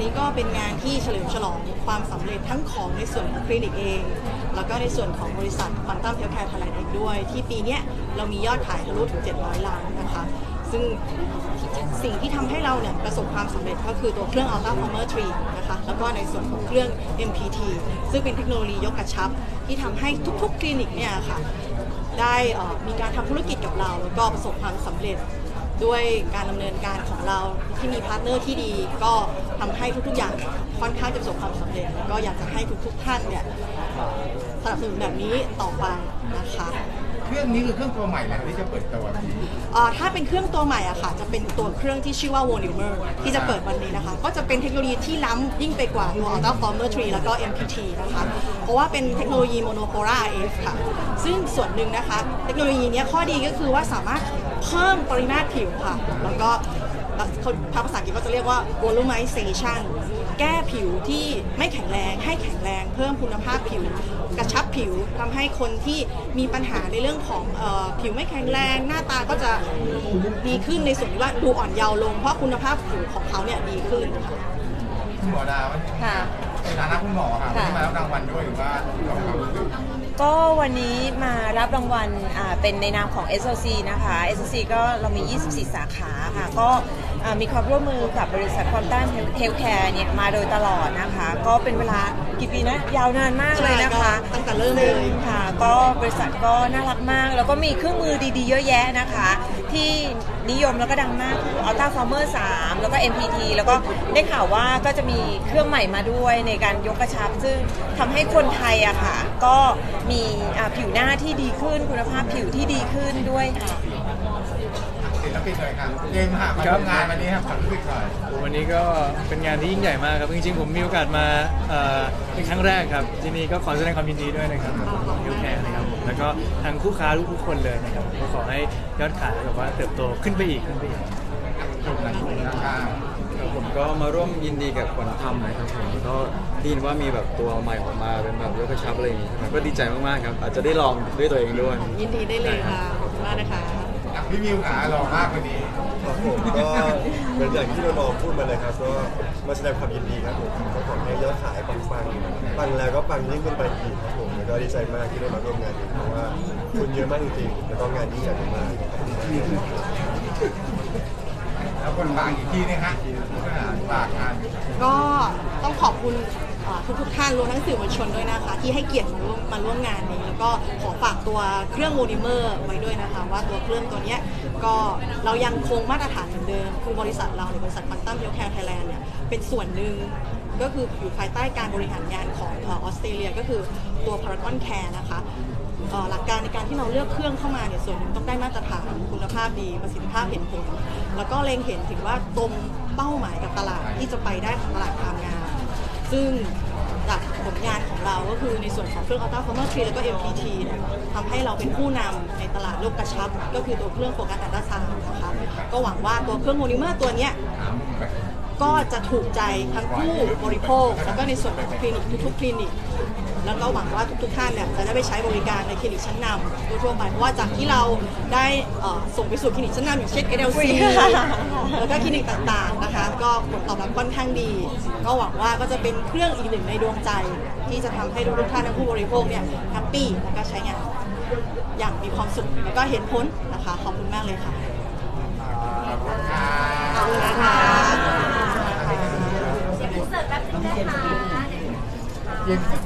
นี้ก็เป็นงานที่เฉลิมฉลองความสำเร็จทั้งของในส่วนของคลินิกเอง แล้วก็ในส่วนของบริษัท Quantum Healthcare Thailand เองด้วย ที่ปีนี้เรามียอดขายทะลุถึง 700 ล้านนะคะ ซึ่งสิ่งที่ทำให้เราเนี่ยประสบความสำเร็จก็คือตัวเครื่อง Ultra Former 3นะคะ แล้วก็ในส่วนของเครื่อง MPT ซึ่งเป็นเทคโนโลยียกกระชับ ที่ทำให้ทุกๆ คลินิกเนี่ยค่ะได้มีการทำธุรกิจกับเรา แล้วก็ประสบความสำเร็จ ด้วยการดำเนินการของเราที่มี partner ที่ดี ก็ทำให้ทุกๆอย่างค่อนข้างจะประสบความสำเร็จแล้วก็อยากจะให้ทุกๆท่านเนี่ยสนับสนุนแบบนี้ต่อไปนะคะ เครื่องนี้คือเครื่องตัวใหม่แล้วที่จะเปิดตัวพี่เอ่อถ้าเป็นเครื่องตัวใหม่อะค่ะ จะเป็นตัวเครื่องที่ชื่อว่า w o n i m e r ที่จะเปิดวันนี้นะคะ ก็จะเป็นเทคโนโลยีที่ล้ำยิ่งไปกว่าตัว Ultraformer 3 แล้วก็ MPT นะคะ เพราะว่าเป็นเทคโนโลยี Monopolar RF ค่ะ ซึ่งส่วนหนึ่งนะคะ เทคโนโลยีเนี้ยข้อดีก็คือว่าสามารถเพิ่มปริมาตรผิวค่ะ แล้วก็คนภาษาอังกฤษก็จะเรียกว่า volumization ผิวที่ไม่แข็งแรงให้แข็งแรง เพิ่มคุณภาพผิว กระชับผิวทำให้คนที่มีปัญหาในเรื่องของออผิวไม่แข็งแรง หน้าตาก็จะดีขึ้นในส่วนที่ว่าดูอ่อนเยาว์ลง เพราะคุณภาพผิวของเขาเนี่ยดีขึ้นค่ะคุณหมอดาวค่ะในฐานะคุณหมอค่ะวันค่มารับรางวัลด้วยหรือว่าก็วันนี้มารับรางวัลเป็นในนามของ SOC นะคะ SOC ก็เรามี 24 สาขาค่ะ ก็ มีความร่วมมือกับบริษัท Quantum Healthcare เนี่ยมาโดยตลอดนะคะ ก็เป็นเวลากี่ปีนะ ยาวนานมากเลยนะคะใช่ก็ตั้งแต่เริ่มเลยซึ่งค่ะก็บริษัทก็น่ารักมาก แล้วก็มีเครื่องมือดีๆ เยอะแยะนะคะ ที่นิยมแล้วก็ดังมากคือ Ultraformer 3แล้วก็ MPT แล้วก็ได้ข่าวว่าก็จะมีเครื่องใหม่มาด้วยในการยกกระชับ ซึ่งทำให้คนไทยอะค่ะ ก็มีอ่าผิวหน้าที่ดีขึ้นคุณภาพผิวที่ดีขึ้นด้วยค่ะ ศิลปินเลยครับเกมหามาร่วมงานวันนี้ครับความรู้สึกหน่อยวันนี้ก็เป็นงานที่ยิ่งใหญ่มากครับจริงๆผมมีโอกาสมาเอ่อเป็นครั้งแรกครับที่นี่ก็ขอแสดงความยินดีด้วยนะครับยูแคร์นะครับผมแล้วก็ทางคู่ค้าทุกๆคนเลยนะครับก็ขอให้ยอดขายแบบว่าเติบโตขึ้นไปอีกขึ้นไปอีก จบนะนะครับผมก็มาร่วมยินดีกับคนทำนะครับผมแล้วก็ได้ยินว่ามีแบบตัวใหม่ออกมาเป็นแบบยกกระชับอะไรอย่างงี้ครับก็ดีใจมากๆครับอาจจะได้ลองด้วยตัวเองด้วย ยินดีได้เลยค่ะขอบคุณมากนะคะ พี่มิวขาหล่อมากวันนี้ครับผมก็เหมือนอย่างที่น้องๆพูดมาเลยครับก็มาแสดงความยินดีครับผมก็ขอให้ยอดขายปังๆปังแล้วก็ปังยิ่งขึ้นไปอีกครับผมแล้วก็ดีใจมากที่ได้มาร่วมงานนี้เพราะว่าคุณเยอะมากจริงๆแล้วก็งานยิ่งใหญ่มากมาแล้วคนบางอีกที่นึงฮะฝากงาน ก็ต้องขอบคุณ ทุกทุกๆท่านรวมทั้งสื่อมวลชนด้วยนะคะ ที่ให้เกียรติมาร่วมมาร่วมงานนี้ แล้วก็ขอฝากตัวเครื่อง Volnewmer ไว้ด้วยนะคะ ว่าตัวเครื่องตัวเนี้ยก็เรายังคงมาตรฐานเหมือนเดิม คือบริษัทเราหรือบริษัท Quantum Healthcare Thailand เนี่ยเป็นส่วนหนึ่งก็คืออยู่ภายใต้การบริหารงานของออสเตรเลียก็คือตัว Paragon Care นะคะหลักการในการที่เราเลือกเครื่องเข้ามาเนี่ยส่วนหนึ่งต้องได้มาตรฐานคุณภาพดีประสิทธิภาพเห็นผล แล้วก็เล็งเห็นถึงว่าตรงเป้าหมายกับตลาดที่จะไปได้ของตลาดความงาม ซึ่งจากผลงานของเราก็คือในส่วนของเครื่อง Ultra Former 3แล้วก็ MPT เนี่ยทำให้เราเป็นผู้นำในตลาดยกกระชับ ก็คือตัวเครื่อง focus ultrasound นะคะก็หวังว่าตัวเครื่อง Volnewmer ตัวเนี้ย ก็จะถูกใจทั้งผู้บริโภค แล้วก็ในส่วนของคลินิกทุกๆคลินิก แล้วก็หวังว่าทุกๆท่านเนี่ยจะได้ไปใช้บริการในคลินิกชั้นนำทั่วๆไปเพราะว่าจากที่เราได้เอ่อส่งไปสู่คลินิกชั้นนำอย่างเช่น NLC แล้วก็คลินิกต่างๆนะคะ ก็ผลตอบรับค่อนข้างดี ก็หวังว่าก็จะเป็นเครื่องอีกหนึ่งในดวงใจ ที่จะทำให้ทุกๆท่านและผู้บริโภคเนี่ยแฮปปี้แล้วก็ใช้งาน อย่างมีความสุขแล้วก็เห็นผลนะคะ ขอบคุณมากเลยค่ะ ขอบคุณค่ะ ขอบคุณนะคะ เย็นได้